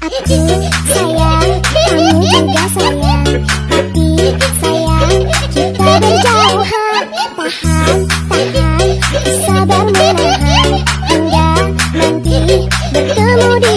Aku sayang, kamu juga sayang. Tapi sayang, kita berjauhan. Tahan, tahan, sabar menahan. Hingga nanti bertemu di